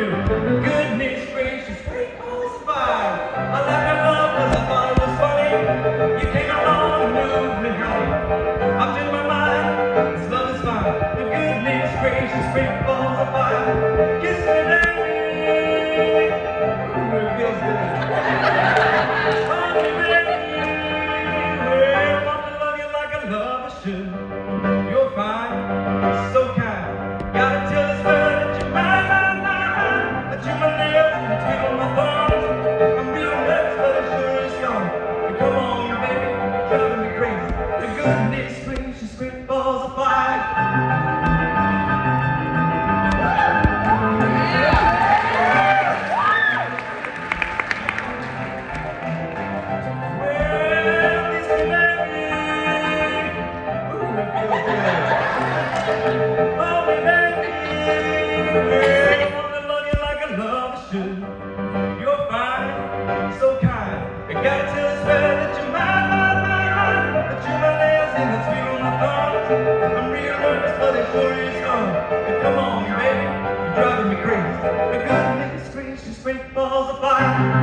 Goodness gracious, great fire. I laughed and I thought it was funny. You came along and moved me. I've my mind, this love is fine. The goodness gracious, great fire. Kiss me, daddy. Ooh, it feels good. Ha ha ha! come on, baby, you're driving me crazy. The goodness gracious, spring balls of fire.